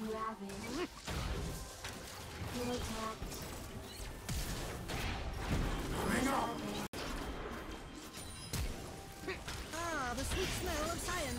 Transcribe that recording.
Ravage. You attacked. Ah, the sweet smell of science.